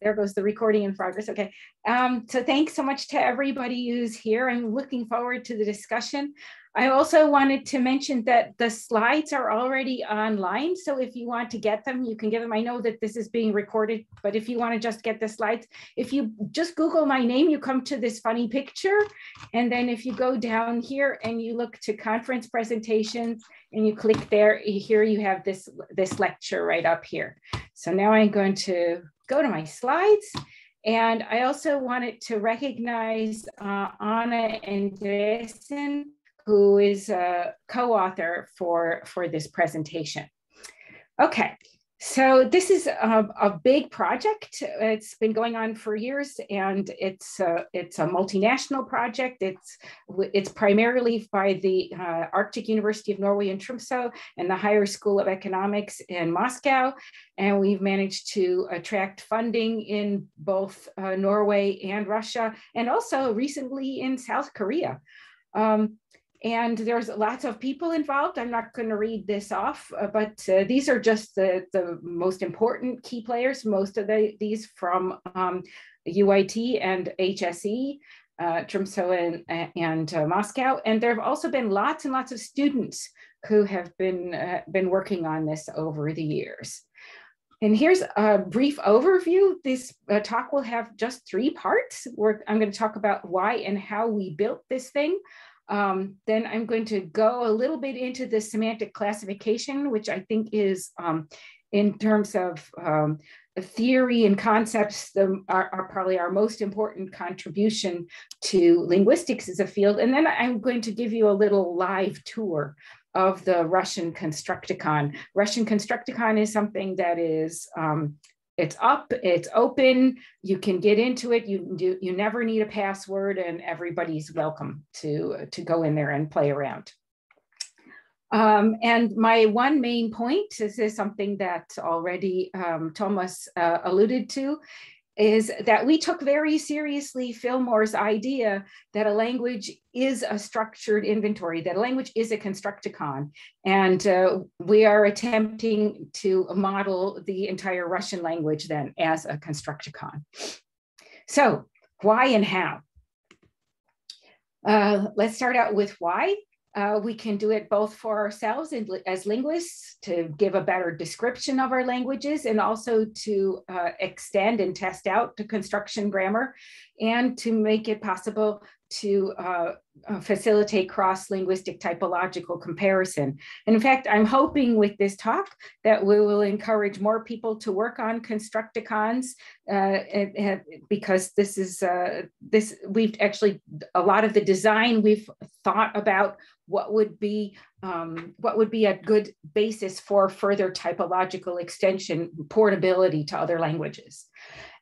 there goes the recording in progress. Okay. Um, so thanks so much to everybody who's here. I'm looking forward to the discussion. I also wanted to mention that the slides are already online. So if you want to get them, you can get them. I know that this is being recorded, but if you want to just get the slides, if you just Google my name, you come to this funny picture. And then if you go down here and you look to conference presentations and you click there, here you have this, this lecture right up here. So now I'm going to go to my slides. And I also wanted to recognize uh, Anna Endresen, who is a co-author for, for this presentation. Okay, so this is a, a, big project. It's been going on for years, and it's a, it's a multinational project. It's it's primarily by the uh, Arctic University of Norway in Tromsø and the Higher School of Economics in Moscow, and we've managed to attract funding in both uh, Norway and Russia, and also recently in South Korea. Um, and there's lots of people involved. I'm not going to read this off, uh, but uh, these are just the, the most important key players, most of the, these from um, UIT and HSE, uh, Tromsø and, and uh, Moscow. And there have also been lots and lots of students who have been, uh, been working on this over the years. And here's a brief overview. This uh, talk will have just three parts. Where I'm going to talk about why and how we built this thing. Um, then I'm going to go a little bit into the semantic classification, which I think is um, in terms of um, theory and concepts the, are, are, probably our most important contribution to linguistics as a field. And then I'm going to give you a little live tour of the Russian Constructicon. Russian Constructicon is something that is um, it's up, it's open, you can get into it. You do, you never need a password and everybody's welcome to, to go in there and play around. Um, and my one main point, this is something that already um, Thomas uh, alluded to, is that we took very seriously Fillmore's idea that a language is a structured inventory, that a language is a constructicon. And uh, we are attempting to model the entire Russian language then as a constructicon. So why and how? Uh, let's start out with why. Uh, we can do it both for ourselves and, as linguists to give a better description of our languages and also to uh, extend and test out the construction grammar and to make it possible to uh, uh, facilitate cross-linguistic typological comparison. And in fact, I'm hoping with this talk that we will encourage more people to work on constructicons uh, because this is, uh, this we've actually, a lot of the design we've thought about what would be um, what would be a good basis for further typological extension portability to other languages.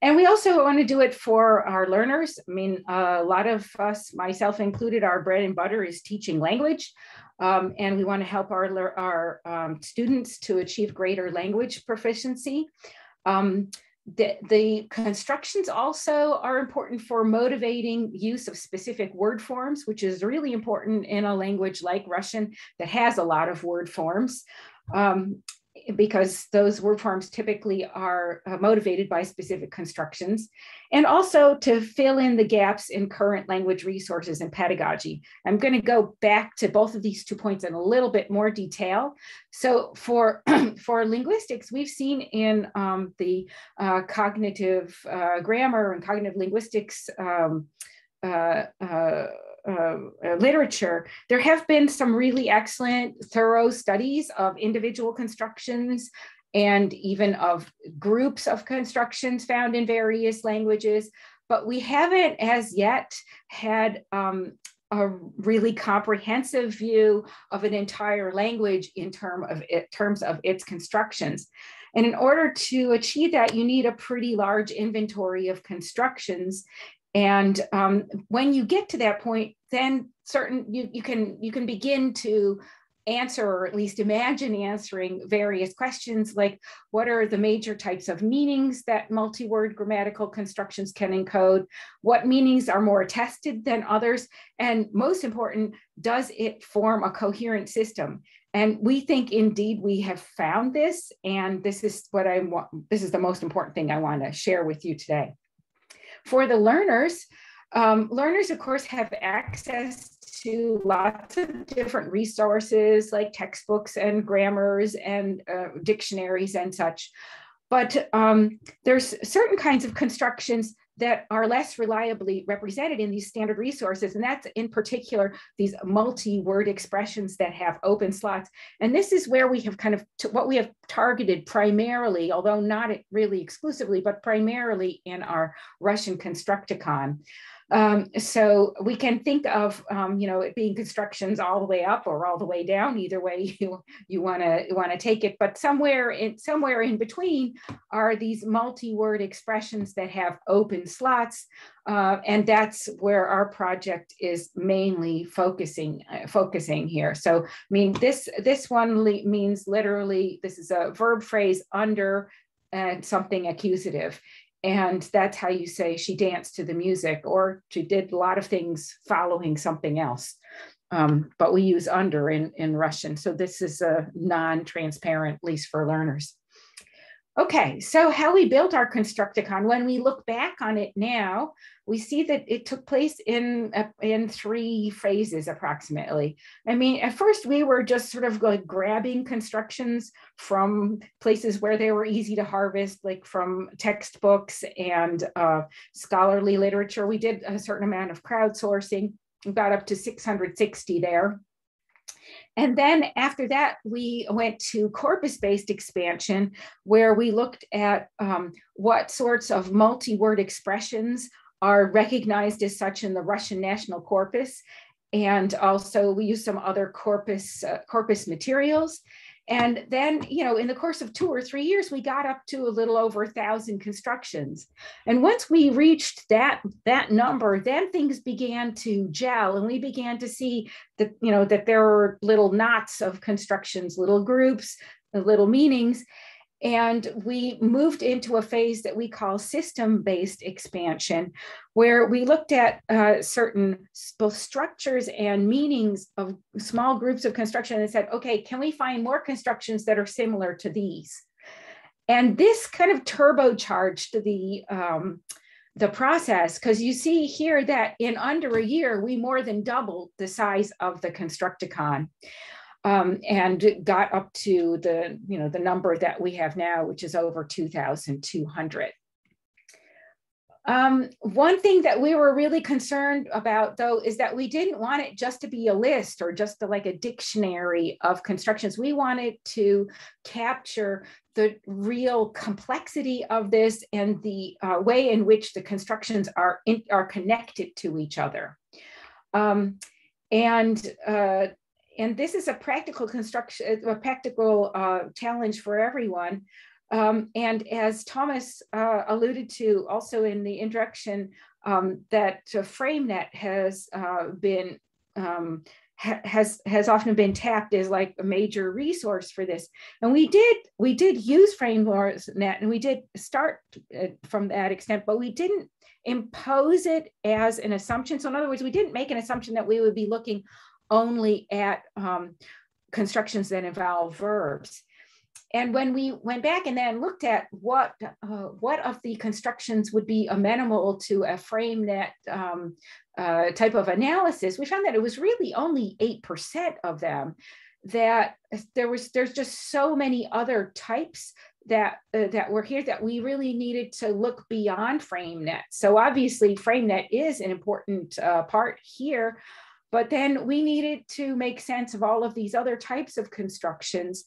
And we also want to do it for our learners. I mean, a lot of us, myself included, our bread and butter is teaching language. Um, and we want to help our, our um, students to achieve greater language proficiency. Um, the, the, constructions also are important for motivating use of specific word forms, which is really important in a language like Russian that has a lot of word forms. Um, because those word forms typically are uh, motivated by specific constructions, and also to fill in the gaps in current language resources and pedagogy. I'm going to go back to both of these two points in a little bit more detail. So for, for linguistics, we've seen in um, the uh, cognitive uh, grammar and cognitive linguistics um, uh, uh, uh, literature, there have been some really excellent, thorough studies of individual constructions and even of groups of constructions found in various languages, but we haven't as yet had um, a really comprehensive view of an entire language in term of it, terms of its constructions. And in order to achieve that, you need a pretty large inventory of constructions. And um, when you get to that point, then certain you, you can you can begin to answer or at least imagine answering various questions like what are the major types of meanings that multi-word grammatical constructions can encode? What meanings are more attested than others? And most important does it form a coherent system? And we think indeed we have found this, and this is what I want, this is the most important thing I want to share with you today. For the learners, um, learners, of course, have access to lots of different resources like textbooks and grammars and uh, dictionaries and such. But um, there's certain kinds of constructions that are less reliably represented in these standard resources. And that's in particular these multi-word expressions that have open slots. And this is where we have kind of what we have targeted primarily, although not really exclusively, but primarily in our Russian Constructicon. Um, so we can think of, um, you know, it being constructions all the way up or all the way down, either way you you want to want to take it. But somewhere in somewhere in between are these multi-word expressions that have open slots, uh, and that's where our project is mainly focusing uh, focusing here. So I mean, this this one means literally this is a verb phrase under and something accusative and that's how you say she danced to the music or she did a lot of things following something else. Um, but we use under in, in russian. So this is a non-transparent at least for learners Okay, so how we built our Constructicon, when we look back on it now, we see that it took place in, uh, in three phases approximately. I mean, at first we were just sort of like grabbing constructions from places where they were easy to harvest, like from textbooks and uh, scholarly literature. We did a certain amount of crowdsourcing, got up to 660 there. And then after that, we went to corpus-based expansion, where we looked at um, what sorts of multi-word expressions are recognized as such in the Russian national corpus. And also we used some other corpus, uh, corpus materials. And then, you know, in the course of two or three years, we got up to a little over a thousand constructions. And once we reached that, that number, then things began to gel and we began to see that, you know, that there were little knots of constructions, little groups, little meanings. And we moved into a phase that we call system based expansion, where we looked at uh, certain both structures and meanings of small groups of construction and said, okay, can we find more constructions that are similar to these? And this kind of turbocharged the, um, the process because you see here that in under a year, we more than doubled the size of the Constructicon um, and got up to the, you know, the number that we have now, which is over 2,200. Um, one thing that we were really concerned about, though, is that we didn't want it just to be a list or just like a dictionary of constructions. We wanted to capture the real complexity of this and the uh, way in which the constructions are, in, are connected to each other. Um, and uh, and this is a practical construction, a practical uh, challenge for everyone. Um, and as Thomas uh, alluded to also in the introduction, um, that uh, FrameNet has been um, ha has has often been tapped as like a major resource for this. And we did we did use FrameNet and we did start uh, from that extent, but we didn't impose it as an assumption. So in other words, we didn't make an assumption that we would be looking only at um, constructions that involve verbs. And when we went back and then looked at what uh, what of the constructions would be amenable to a FrameNet um, uh, type of analysis, we found that it was really only 8% of them that there was there's just so many other types that uh, that were here that we really needed to look beyond FrameNet. So obviously FrameNet is an important uh, part here, but then we needed to make sense of all of these other types of constructions.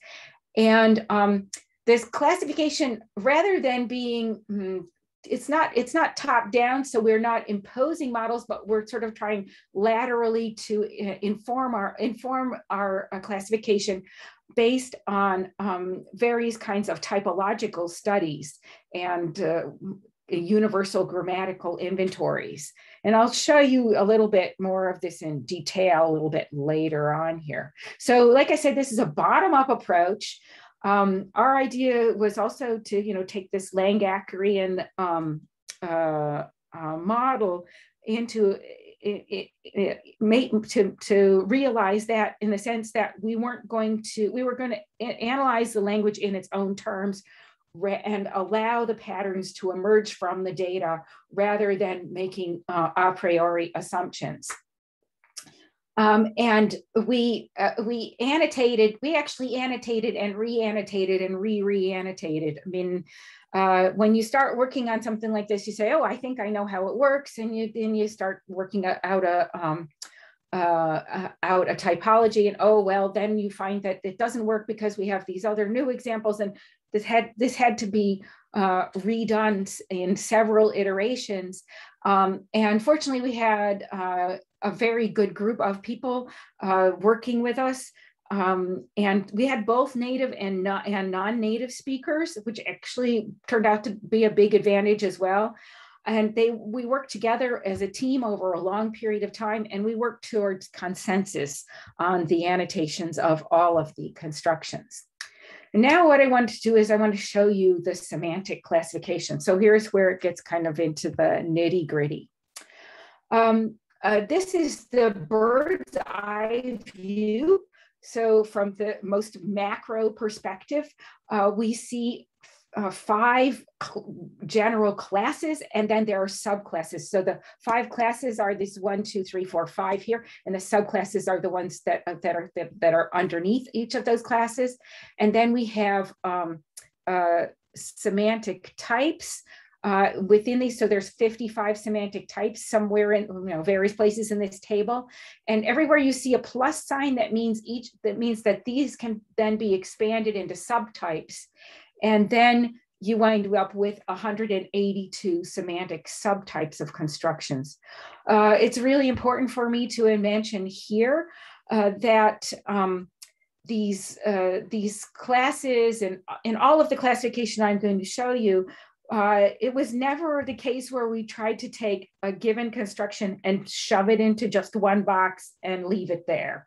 And um, this classification, rather than being, mm, it's not it's not top down, so we're not imposing models, but we're sort of trying laterally to uh, inform our inform our uh, classification based on um, various kinds of typological studies and uh, universal grammatical inventories. And I'll show you a little bit more of this in detail a little bit later on here. So like I said, this is a bottom-up approach. Um, our idea was also to, you know, take this Langackerian um, uh, uh, model into it, it, made to to realize that in the sense that we weren't going to we were going to analyze the language in its own terms and allow the patterns to emerge from the data rather than making uh, a priori assumptions. Um, and we uh, we annotated, we actually annotated and re-annotated and re-re-annotated. I mean, uh, when you start working on something like this, you say, "Oh, I think I know how it works," and you then you start working out a um, uh, out a typology, and oh well, then you find that it doesn't work because we have these other new examples, and this had this had to be uh, redone in several iterations. Um, and fortunately, we had uh, a very good group of people uh, working with us. Um, and we had both native and, not, and non-native speakers, which actually turned out to be a big advantage as well. And they we worked together as a team over a long period of time, and we worked towards consensus on the annotations of all of the constructions. Now what I want to do is I want to show you the semantic classification. So here's where it gets kind of into the nitty gritty. Um, uh, this is the bird's eye view. So from the most macro perspective, uh, we see uh, five general classes, and then there are subclasses. So the five classes are these one, two, three, four, five here, and the subclasses are the ones that uh, that are that, that, are underneath each of those classes. And then we have um, uh, semantic types. Uh, within these, so there's 55 semantic types somewhere in you know various places in this table, and everywhere you see a plus sign, that means each that means that these can then be expanded into subtypes, and then you wind up with 182 semantic subtypes of constructions. Uh, it's really important for me to mention here uh, that um, these, uh, these classes and, and all of the classification I'm going to show you, uh, it was never the case where we tried to take a given construction and shove it into just one box and leave it there.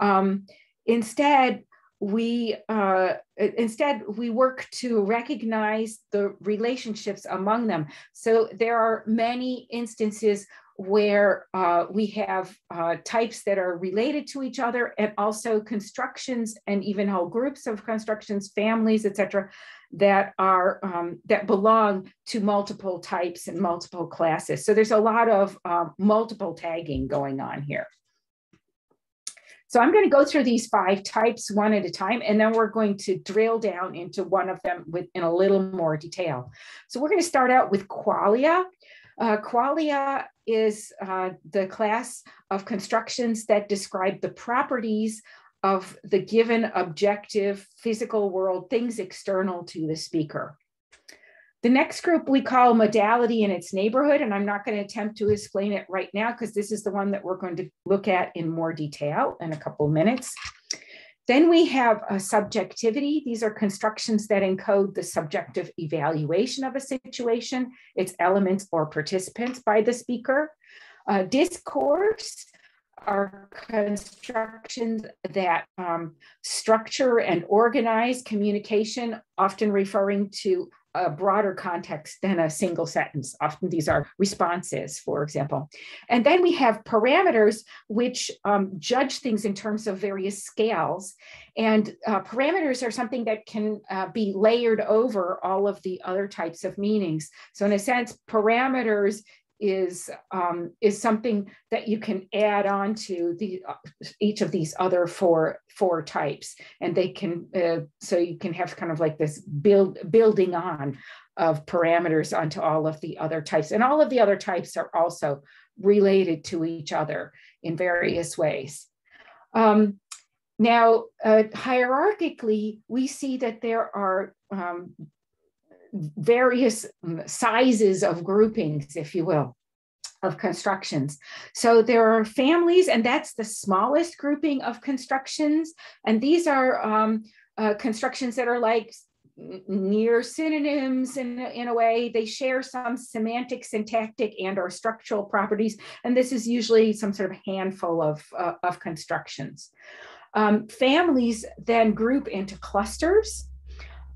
Um, instead, we uh, instead we work to recognize the relationships among them. So there are many instances where uh, we have uh, types that are related to each other and also constructions and even whole groups of constructions families etc that are um, that belong to multiple types and multiple classes. So there's a lot of um, multiple tagging going on here so I'm going to go through these five types one at a time, and then we're going to drill down into one of them with, in a little more detail. So we're going to start out with qualia. Uh, qualia is uh, the class of constructions that describe the properties of the given objective physical world, things external to the speaker. The next group we call modality in its neighborhood, and I'm not going to attempt to explain it right now because this is the one that we're going to look at in more detail in a couple of minutes. Then we have a subjectivity. These are constructions that encode the subjective evaluation of a situation, its elements or participants by the speaker. Uh, discourse are constructions that um, structure and organize communication, often referring to a broader context than a single sentence. Often these are responses, for example. And then we have parameters which um, judge things in terms of various scales. And uh, parameters are something that can uh, be layered over all of the other types of meanings. So in a sense, parameters is um, is something that you can add on to the uh, each of these other four four types. And they can uh, so you can have kind of like this build building on of parameters onto all of the other types. And all of the other types are also related to each other in various ways. Um, now uh, hierarchically we see that there are um, various sizes of groupings, if you will, of constructions. So there are families, and that's the smallest grouping of constructions. And these are um, uh, constructions that are like near synonyms in, in a way. They share some semantic, syntactic, and or structural properties. And this is usually some sort of handful of, uh, of constructions. Um, families then group into clusters.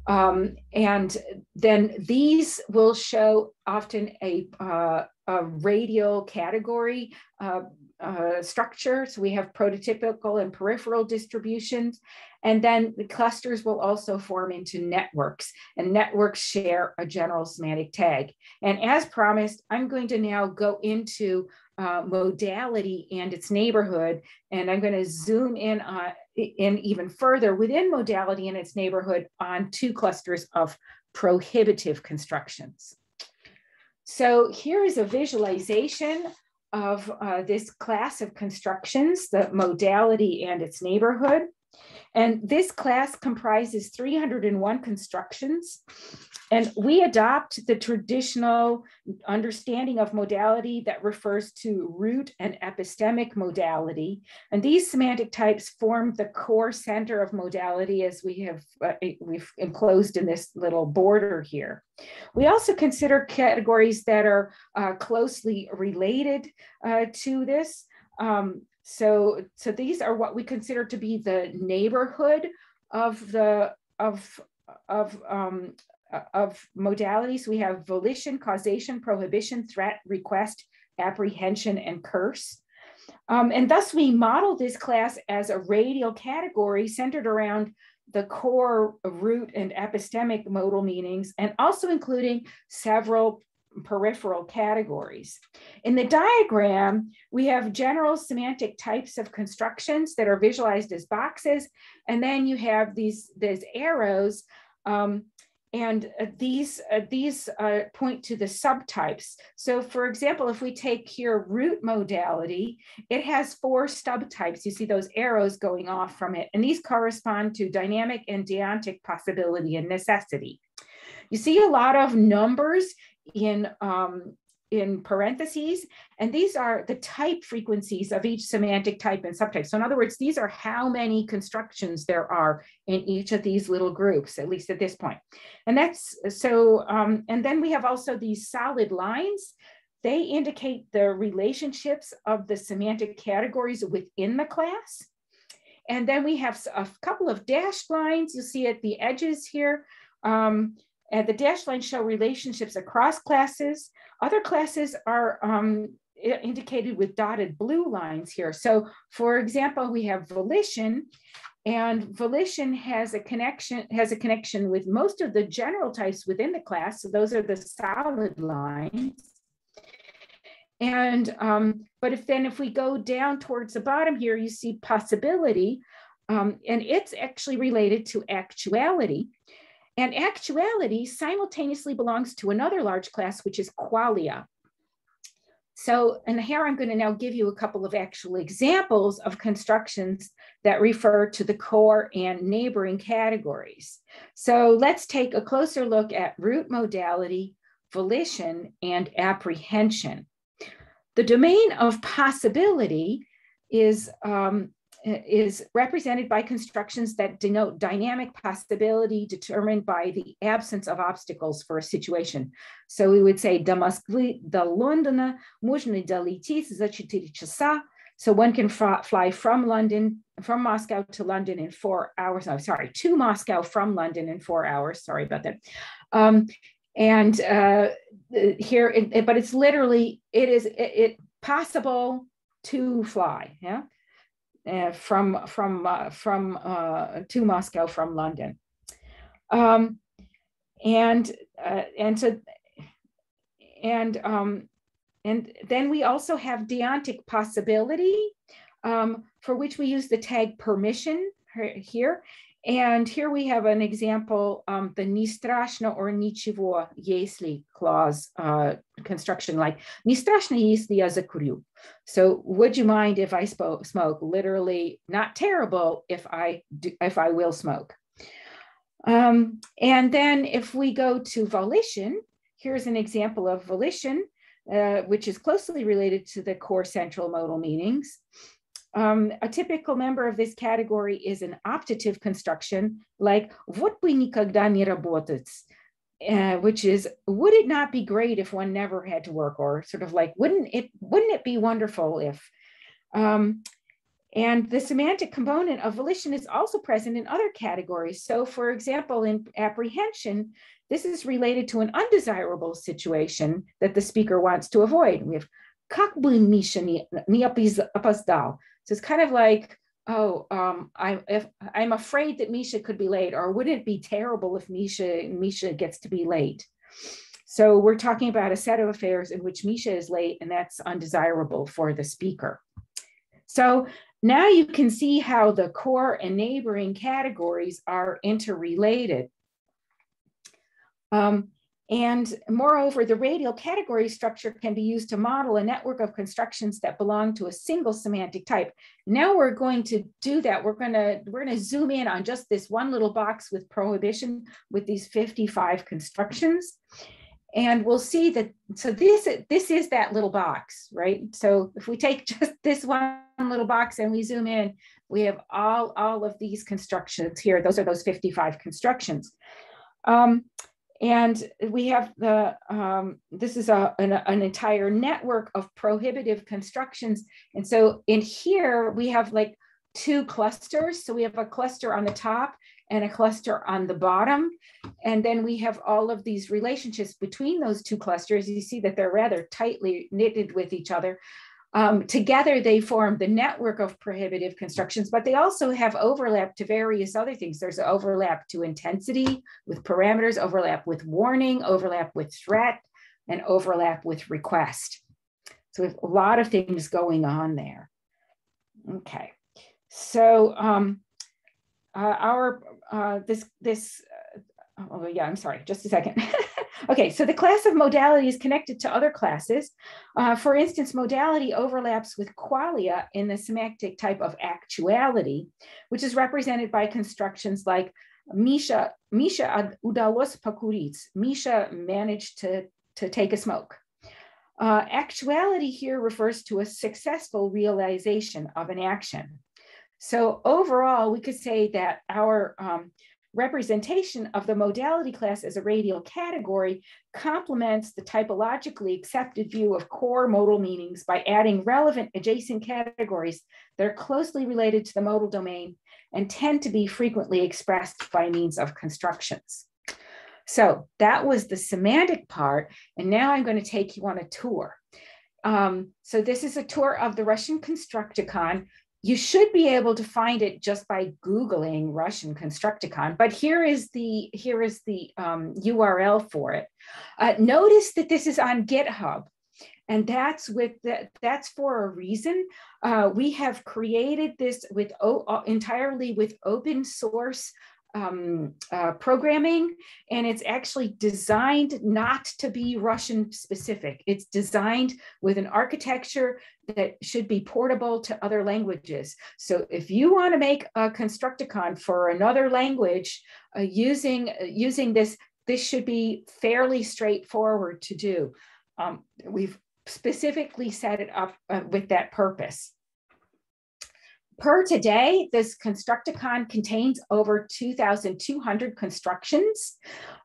Um, and then these will show often a, uh, a radial category uh, uh, structure. So we have prototypical and peripheral distributions. And then the clusters will also form into networks and networks share a general semantic tag. And as promised, I'm going to now go into uh, modality and its neighborhood. And I'm going to zoom in, uh, in even further within modality and its neighborhood on two clusters of prohibitive constructions. So here is a visualization of uh, this class of constructions, the modality and its neighborhood. And this class comprises 301 constructions. And we adopt the traditional understanding of modality that refers to root and epistemic modality. And these semantic types form the core center of modality as we have uh, we've enclosed in this little border here. We also consider categories that are uh, closely related uh, to this. Um, so, so these are what we consider to be the neighborhood of the of of um, of modalities. We have volition, causation, prohibition, threat, request, apprehension, and curse. Um, and thus we model this class as a radial category centered around the core root and epistemic modal meanings, and also including several peripheral categories. In the diagram, we have general semantic types of constructions that are visualized as boxes, and then you have these, these arrows um, and uh, these, uh, these uh, point to the subtypes. So for example, if we take here root modality, it has four subtypes. You see those arrows going off from it, and these correspond to dynamic and deontic possibility and necessity. You see a lot of numbers in um, in parentheses, and these are the type frequencies of each semantic type and subtype. So in other words, these are how many constructions there are in each of these little groups, at least at this point. And that's so, um, and then we have also these solid lines. They indicate the relationships of the semantic categories within the class. And then we have a couple of dashed lines. You'll see at the edges here. Um, and the dashed lines show relationships across classes. Other classes are um, indicated with dotted blue lines here. So for example, we have volition and volition has a connection has a connection with most of the general types within the class. So those are the solid lines. And, um, but if then if we go down towards the bottom here, you see possibility, um, and it's actually related to actuality. And actuality simultaneously belongs to another large class, which is qualia. So, and here I'm going to now give you a couple of actual examples of constructions that refer to the core and neighboring categories. So let's take a closer look at root modality, volition, and apprehension. The domain of possibility is um, is represented by constructions that denote dynamic possibility determined by the absence of obstacles for a situation. So we would say до Москвы, до Лондона можно долететь за 4 часа. So one can fly from London, from Moscow to London in four hours. No, sorry, to Moscow from London in four hours. Sorry about that. Um, and uh, here, it, but it's literally, it is it, it possible to fly. Yeah uh, from from uh, from uh, to Moscow from London, um, and uh, and so and um, and then we also have deontic possibility, um, for which we use the tag permission here, and here we have an example, um, the nistrasna or nichivo yesli clause uh, construction, like nistrasna yesli as. So would you mind if I spoke, smoke? Literally, not terrible if I do, if I will smoke. Um, and then if we go to volition, here's an example of volition, uh, which is closely related to the core central modal meanings. Um, a typical member of this category is an optative construction, like вот бы никогда не работать, uh, which is would it not be great if one never had to work, or sort of like wouldn't it wouldn't it be wonderful if. Um, and the semantic component of volition is also present in other categories. So, for example, in apprehension, this is related to an undesirable situation that the speaker wants to avoid. We have как бы Миша не, не опоздал. so it's kind of like, oh, um, I, if, I'm afraid that Misha could be late, or wouldn't it be terrible if Misha, Misha gets to be late? So we're talking about a set of affairs in which Misha is late, and that's undesirable for the speaker. So now you can see how the core and neighboring categories are interrelated. Um, and moreover, the radial category structure can be used to model a network of constructions that belong to a single semantic type. Now we're going to do that. We're going to we're going to zoom in on just this one little box with prohibition with these 55 constructions. And we'll see that, so this, this is that little box, right? So if we take just this one little box and we zoom in, we have all, all of these constructions here. Those are those 55 constructions. Um, and we have the, um, this is a, an, an, entire network of prohibitive constructions. And so in here, we have like two clusters. So we have a cluster on the top and a cluster on the bottom. And then we have all of these relationships between those two clusters. You see that they're rather tightly knitted with each other. Um, together, they form the network of prohibitive constructions, but they also have overlap to various other things. There's overlap to intensity with parameters, overlap with warning, overlap with threat, and overlap with request. So we have a lot of things going on there. Okay, so um, uh, our uh, this this uh, oh yeah i'm sorry just a second okay so the class of modality is connected to other classes. Uh, for instance modality overlaps with qualia in the semantic type of actuality which is represented by constructions like misha misha udalos pakurits misha managed to to take a smoke. Uh, actuality here refers to a successful realization of an action. So overall, we could say that our um, representation of the modality class as a radial category complements the typologically accepted view of core modal meanings by adding relevant adjacent categories that are closely related to the modal domain and tend to be frequently expressed by means of constructions. So that was the semantic part. And now I'm going to take you on a tour. Um, so this is a tour of the Russian Constructicon, you should be able to find it just by googling russian constructicon but here is the here is the um, url for it. Uh, notice that this is on github and that's with the, that's for a reason. Uh, we have created this with uh, entirely with open source um, uh, programming, and it's actually designed not to be Russian specific. It's designed with an architecture that should be portable to other languages. So if you want to make a Constructicon for another language uh, using, uh, using this, this should be fairly straightforward to do. Um, we've specifically set it up uh, with that purpose. Per today, this Constructicon contains over 2,200 constructions.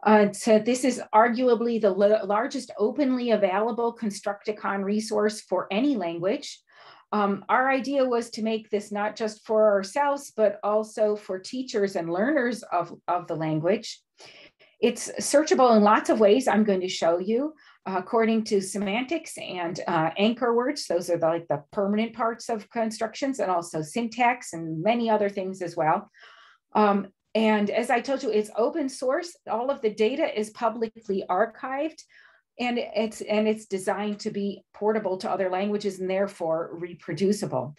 Uh, so this is arguably the largest openly available Constructicon resource for any language. Um, our idea was to make this not just for ourselves, but also for teachers and learners of, of the language. It's searchable in lots of ways I'm going to show you according to semantics and uh, anchor words. Those are the, like the permanent parts of constructions and also syntax and many other things as well. Um, and as I told you, it's open source. All of the data is publicly archived and it's and it's designed to be portable to other languages and therefore reproducible.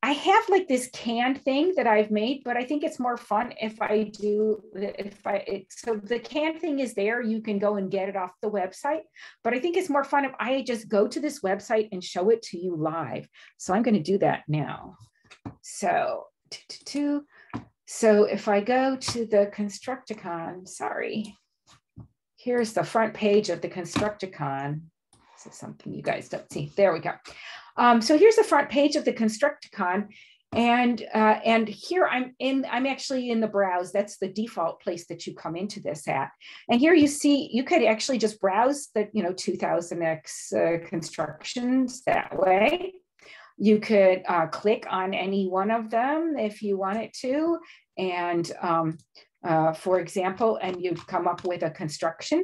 I have like this canned thing that I've made, but I think it's more fun if I do, if I, it, so the canned thing is there, you can go and get it off the website, but I think it's more fun if I just go to this website and show it to you live. So I'm going to do that now. So, so if I go to the Constructicon, sorry, here's the front page of the Constructicon. This is something you guys don't see. There we go. Um, so here's the front page of the Constructicon. And uh, and here I'm in, I'm actually in the browse. That's the default place that you come into this at. And here you see, you could actually just browse the, you know, 2000X uh, constructions that way. You could uh, click on any one of them if you wanted to. And um, uh, for example, and you'd come up with a construction.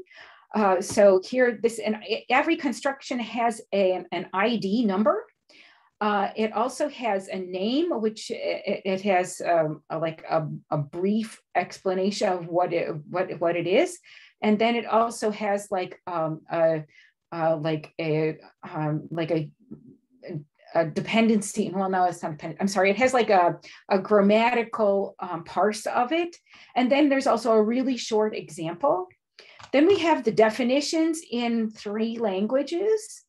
Uh, so here, this and every construction has a, an ID number. Uh, it also has a name, which it, it has um, a, like a, a, brief explanation of what it what what it is, and then it also has like um, a, like a um, like a a dependency. Well, no, it's not. I'm sorry. It has like a, a grammatical um, parse of it. And then there's also a really short example. Then we have the definitions in three languages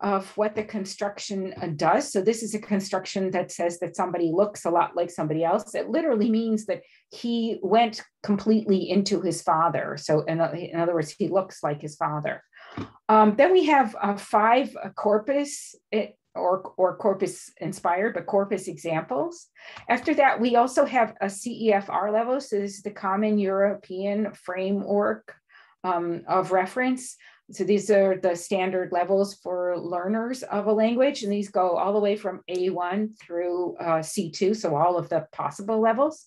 of what the construction uh, does. So this is a construction that says that somebody looks a lot like somebody else. It literally means that he went completely into his father. So in, in other words, he looks like his father. Um, then we have uh, five uh, corpus it, or, or corpus inspired, but corpus examples. After that, we also have a CEFR level. So this is the Common European Framework um, of Reference. So these are the standard levels for learners of a language, and these go all the way from A1 through uh, C2, so all of the possible levels.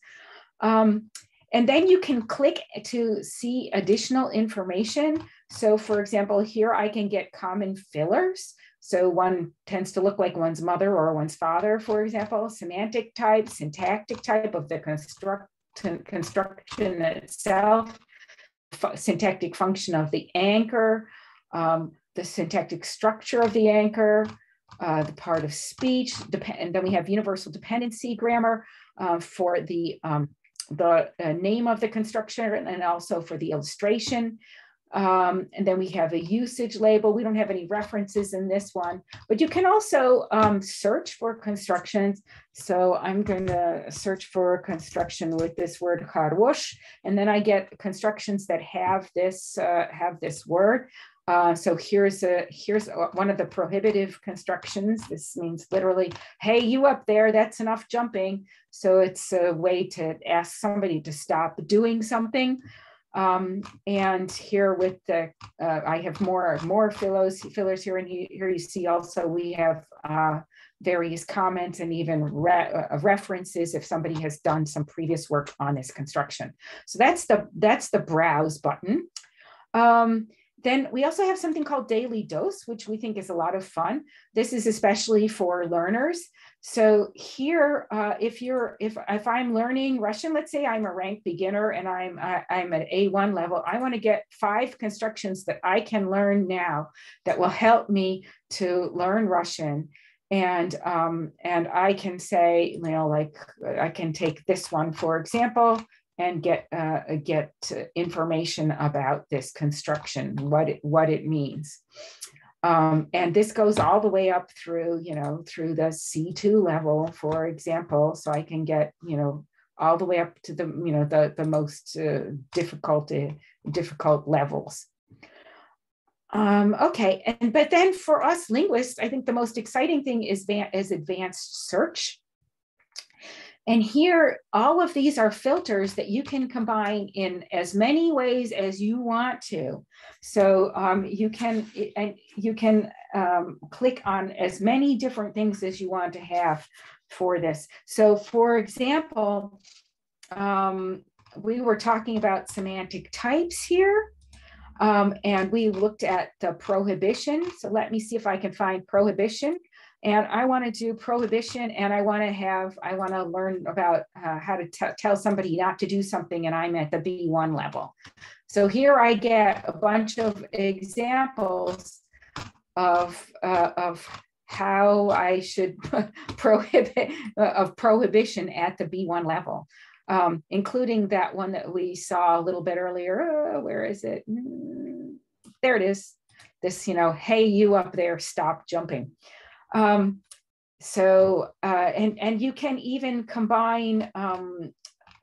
Um, and then you can click to see additional information. So for example, here I can get common fillers. So one tends to look like one's mother or one's father, for example, semantic type, syntactic type of the construct, construction itself, syntactic function of the anchor, um, the syntactic structure of the anchor, uh, the part of speech, and then we have universal dependency grammar uh, for the, um, the uh, name of the construction and also for the illustration. Um, and then we have a usage label. We don't have any references in this one, but you can also um, search for constructions. So I'm going to search for construction with this word harwosh, and then I get constructions that have this uh, have this word. Uh, so here's a here's one of the prohibitive constructions. This means literally, hey, you up there, that's enough jumping. So it's a way to ask somebody to stop doing something. Um, and here with the, uh, I have more more fillers, fillers here, and here you see also we have uh, various comments and even re uh, references if somebody has done some previous work on this construction. So that's the that's the browse button. Um, then we also have something called Daily Dose, which we think is a lot of fun. This is especially for learners. So here, uh, if you're if if I'm learning Russian, let's say I'm a rank beginner and I'm I, I'm at A1 level, I want to get five constructions that I can learn now that will help me to learn Russian. And um, and I can say, you know, like I can take this one for example, and get uh, get information about this construction, what it, what it means. Um, and this goes all the way up through, you know, through the C2 level, for example, so I can get, you know, all the way up to the, you know, the, the most uh, difficult, uh, difficult levels. Um, okay, and but then for us linguists, I think the most exciting thing is, is advanced search. And here, all of these are filters that you can combine in as many ways as you want to. So um, you can and you can um, click on as many different things as you want to have for this. So for example, um, we were talking about semantic types here. Um, and we looked at the prohibition. So let me see if I can find prohibition and I want to do prohibition and I want to have, I want to learn about uh, how to tell somebody not to do something and I'm at the B1 level. So here I get a bunch of examples of, uh, of how I should prohibit, uh, of prohibition at the B1 level. Um, including that one that we saw a little bit earlier. Uh, where is it? Mm, there it is. This, you know, hey, you up there, stop jumping. Um, so, uh, and, and you can even combine, um,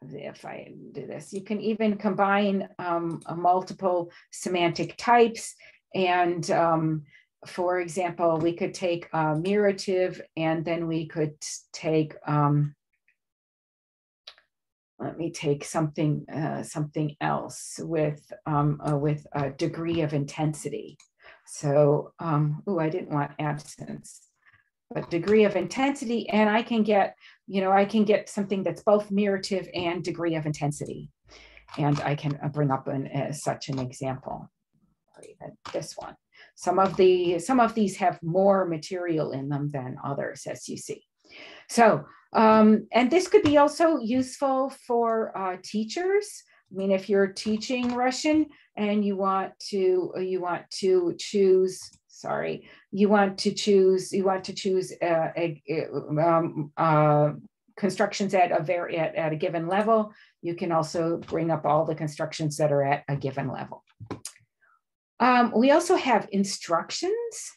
if I do this, you can even combine um, multiple semantic types. And um, for example, we could take a mirative and then we could take, um, let me take something uh, something else with um, uh, with a degree of intensity. So, um, oh, I didn't want absence a degree of intensity and I can get, you know, I can get something that's both mirative and degree of intensity. And I can uh, bring up an, uh, such an example, this one. Some of the some of these have more material in them than others, as you see. So, um, and this could be also useful for uh, teachers. I mean, if you're teaching Russian and you want to you want to choose sorry. You want to choose you want to choose uh, a, um, uh, constructions at a very at, at a given level. You can also bring up all the constructions that are at a given level. Um, we also have instructions.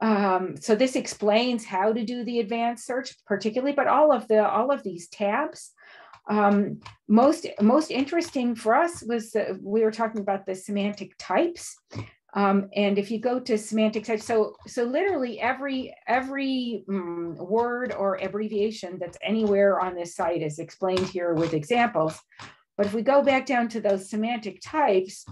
Um, so this explains how to do the advanced search particularly but all of the all of these tabs. Um, most most interesting for us was uh, we were talking about the semantic types um, and if you go to semantic types, so so literally every every um, word or abbreviation that's anywhere on this site is explained here with examples. But if we go back down to those semantic types,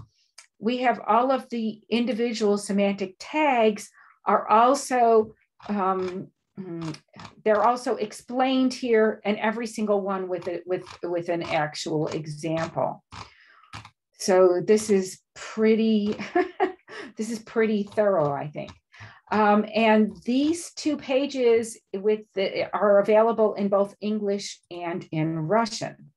we have all of the individual semantic tags are also um, mm, they're also explained here, and every single one with it with with an actual example. So this is pretty this is pretty thorough, I think. Um, and these two pages with the, are available in both English and in Russian.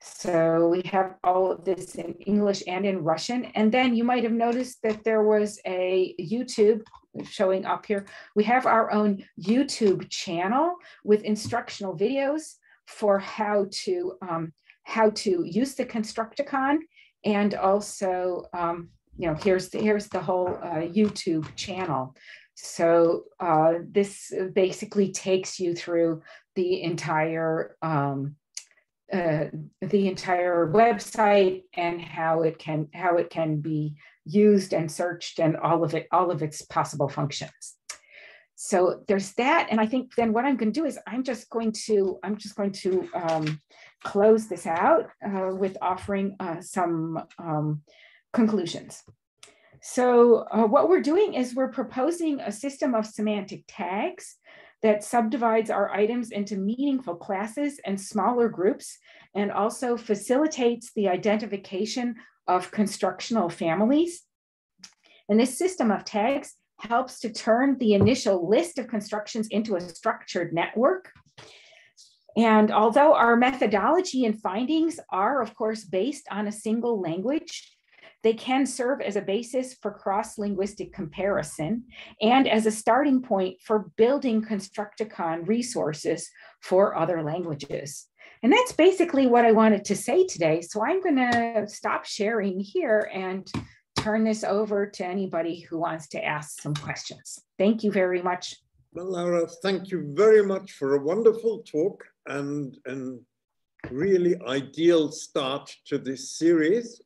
So we have all of this in English and in Russian. And then you might have noticed that there was a YouTube showing up here. We have our own YouTube channel with instructional videos for how to um, how to use the Constructicon and also um, you know, here's the, here's the whole uh, YouTube channel. So uh, this basically takes you through the entire um, uh, the entire website and how it can how it can be used and searched and all of it all of its possible functions. So there's that, and I think then what I'm going to do is I'm just going to I'm just going to um, close this out uh, with offering uh, some um, conclusions. So uh, what we're doing is we're proposing a system of semantic tags that subdivides our items into meaningful classes and smaller groups and also facilitates the identification of constructional families. And this system of tags helps to turn the initial list of constructions into a structured network. And although our methodology and findings are, of course, based on a single language, they can serve as a basis for cross-linguistic comparison and as a starting point for building Constructicon resources for other languages. And that's basically what I wanted to say today. So I'm gonna stop sharing here and turn this over to anybody who wants to ask some questions. Thank you very much. Well, Laura, thank you very much for a wonderful talk and, and really ideal start to this series